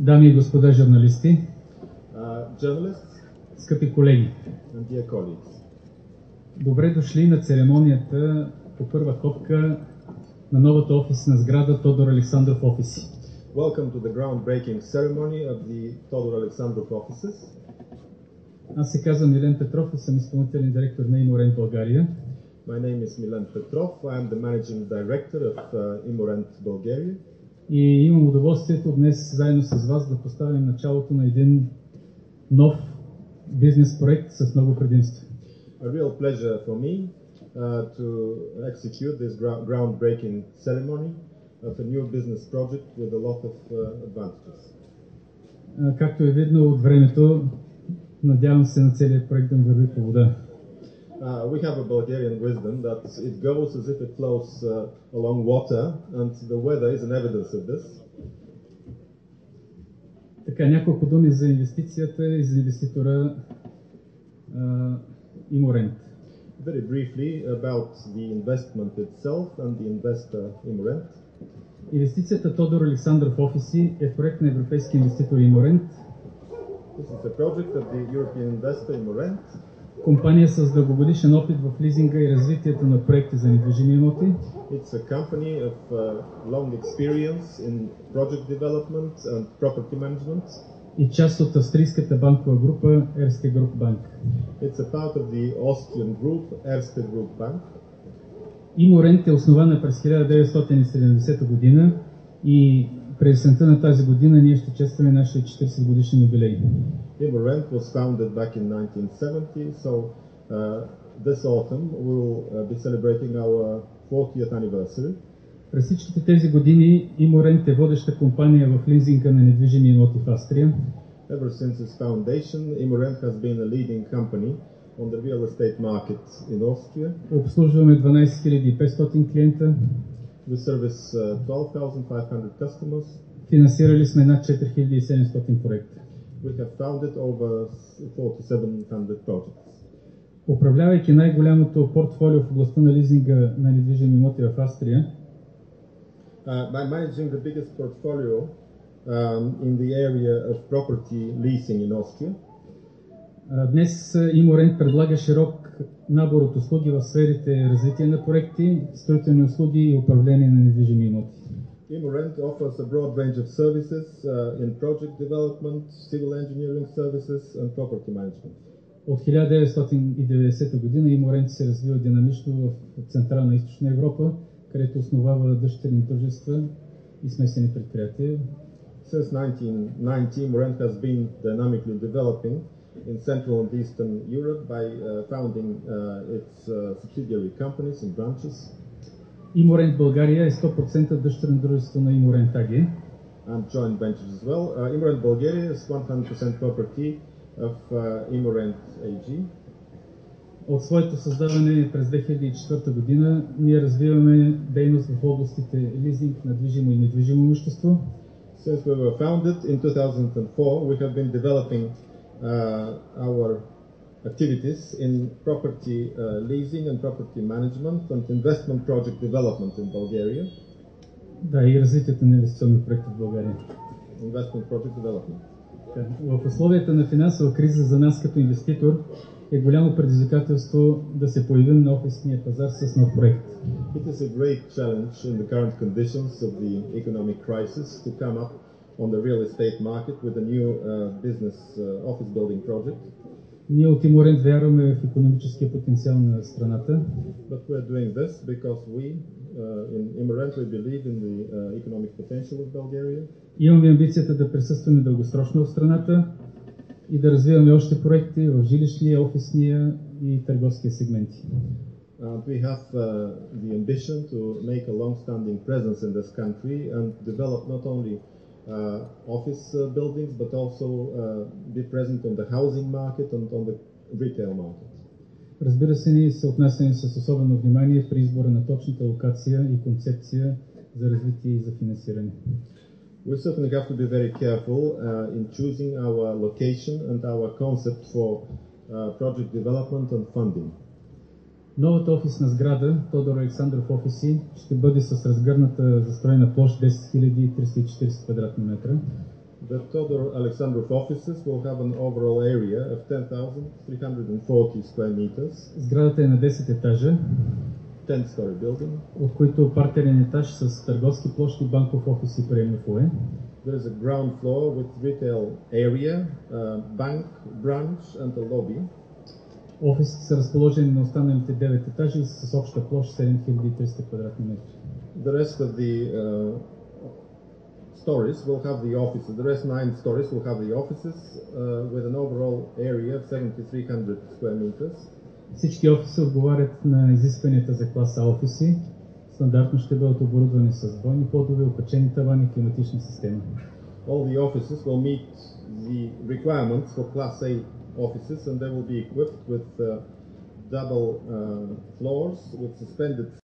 Дами и господа журналисти, uh, скъпи колеги, добре дошли на церемонията по първа копка на новата офисна сграда Тодор Александров офиси. Welcome to the groundbreaking ceremony of the Todor Alexandrov offices. Аз се казвам Милен Петров и съм изпълнителен директор на Иморен България. My name is Milan Petrov. I am the managing director of uh, Imorent Bulgaria. И имам удоволствието днес заедно с вас да поставим началото на един нов бизнес проект с много предимства. A real pleasure for me uh, to execute this grou- groundbreaking ceremony of a new business project with a lot of uh, advantages. А, Както е видно от времето, надявам се на целият проект да върви по вода. Uh, we have a Bulgarian wisdom that it goes as if it flows uh, along water, and the weather is an evidence of this. Така, няколко думи за инвестицията и за инвеститора а, Иморент. Very briefly about the investment itself and the investor Imorent. Инвестицията Тодор Александров офиси е проект на европейски инвеститор Иморент, This is a project of the European investor Imorent, Компания с дългогодишен опит в лизинга и развитието на проекти за недвижими имоти, It's a company of uh, long experience in project development and property management. и част от австрийската банкова група Erste Group Bank. It's a part of the Austrian group Erste Group Bank. Иморент е основана през 1970 година и през есента на тази година ние ще честваме нашия 40 годишен юбилей. Imorent was founded back in 1970, so uh, this autumn we will uh, be celebrating our 40th anniversary. През всичките тези години Иморент е водеща компания в лизинга на недвижими имоти в Австрия. Ever since its foundation, Imorent has been a leading company on the real estate market in Austria. Обслужваме 12 500 клиента, We service uh, 12,500 customers. финансирали сме над 4700 проекта. We have founded over 4,700 projects. Управлявайки най-голямото портфолио в областта на лизинга на недвижими имоти в Австрия, Uh, by managing the biggest portfolio um, in the area of property leasing in Austria, а, днес Иморент предлага широк набор от услуги в сферите развитие на проекти, строителни услуги и управление на недвижими имоти. Imorent offers a broad range of services uh, in project development, civil engineering services, and property management. От 1990 година Иморент се развива динамично в Централна и Източна Европа, където основава дъщерни дружества и смесени предприятия. Since 1990, Imorent has been dynamically developing in Central and Eastern Europe by uh, founding uh, its uh, subsidiary companies and branches. Иморент България е 100% дъщерно дружество на Иморент АГ. and joint ventures as well. Uh, Imorent Bulgaria is 100% property of uh, Imorent AG. От своето създаване през 2004 година ние развиваме дейност в областите лизинг на движимо и недвижимо имущество, Since we were founded in 2004, we have been developing uh, our activities in property uh, leasing and property management and investment project development in Bulgaria. да, и развитието на инвестиционни проекти в България. Investment project development. Така, В условията на финансова криза за нас като инвеститор е голямо предизвикателство да се появим на офисния пазар с нов проект. It is a great challenge in the current conditions of the economic crisis to come up on the real estate market with a new uh, business uh, office building project. Ние от Иморент вярваме в економическия потенциал на страната But we're doing this because we, uh, in Imorent, we believe in the uh, economic potential of Bulgaria. Имаме амбицията да присъстваме дългосрочно в страната и да развиваме още проекти в жилищния, офисния и търговския сегменти. And we have uh, the ambition to make a long-standing presence in this country and develop not only uh, office uh, buildings but also uh, be present on the housing market and on the retail market. Разбира се, ние се отнасяме с особено внимание при избора на точната локация и концепция за развитие и за финансиране. We certainly have to be very careful uh, in choosing our location and our concept for uh, project development and funding. Новата офисна сграда, Тодор Александров офиси, ще бъде с разгърната застроена площ 10 340 квадратни метра. The Todor Alexandrov offices will have an overall area of 10,340 square meters, Сградата е на 10 етажа, 10-story building. от които партерен етаж с търговски площи, банков офис и приемни фойе. There is a ground floor with retail area, a bank branch, and a lobby. Офисите са разположени на останалите 9 етажа с обща площ 7300 квадратни метра. The rest of the uh, stories will have the offices. The rest nine stories will have the offices uh, with an overall area of 7,300 square meters. Всички офиси отговарят на изискванията за класа офиси. Стандартно ще бъдат оборудвани с бойни подове, окачени тавани климатична система. All the offices will meet the requirements for Class A offices and they will be equipped with uh, double uh, floors with suspended